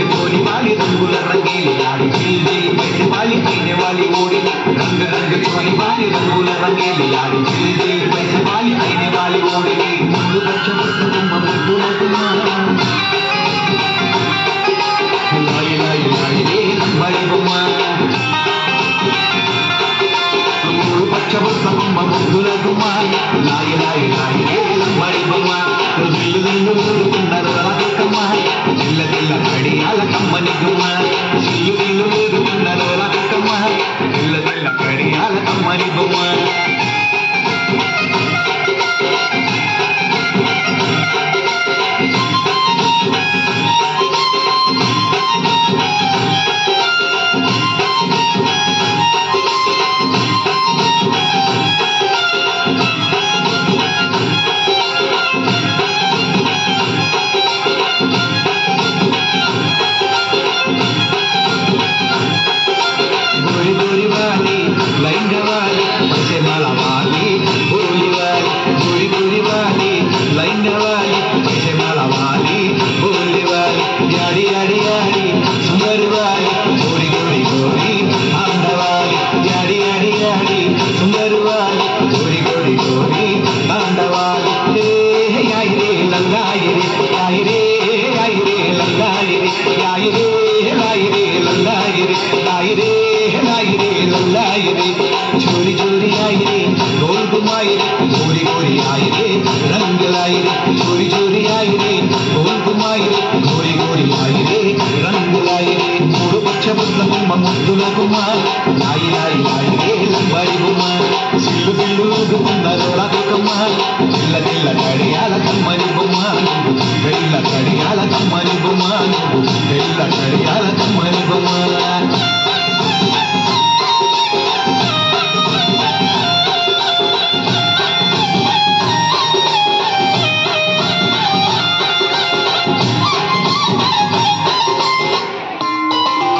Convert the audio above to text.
रंग चोली वाली रंगुल रंगीली आड़ी दिल दिल पैसे वाली पीने वाली ओड़ी रंग रंग चोली वाली रंगुल रंगीली आड़ी दिल दिल पैसे वाली पीने वाली ओड़ी मुंडु కడియాల కమ్మని ಆಯಿ ಗೋರಿ ಗೋರಿ ಆಯಿರೆ ರಂಗಲಾಯಿರೆ ಚೋರಿ ಚೋರಿ ಆಯಿರೆ ಗೋಲ್ಗುಮಾಯಿರೆ ಗೋರಿ ಗೋರಿ ಆಯಿರೆ ರಂಗಲಾಯಿರೆ ಮೂಡು ಪಕ್ಷ ಬದ್ಲ ಗುಮ್ಮ ಮುದ್ದುಲ ಗುಮ್ಮ ನಾಯಿ ನಾಯಿ ಆಯಿರೆ ಲಂಬಾಡಿ ಗುಮ್ಮ ಸಿಲ್ಲು ಸಿಲ್ಲು ಗುಮ್ಮ ನೋಡಾದ ಗುಮ್ಮ ಇಲ್ಲ ಇಲ್ಲ ಕಡೆಯಾಲ ಕಮ್ಮನಿ ಗುಮ್ಮ ಇಲ್ಲ ಕಡೆಯಾಲ ಕಮ್ಮನಿ ಗುಮ್ಮ ಇಲ್ಲ ಕಡೆಯಾಲ ಕಮ್ಮನಿ